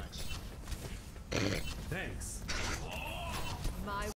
Thanks. Thanks.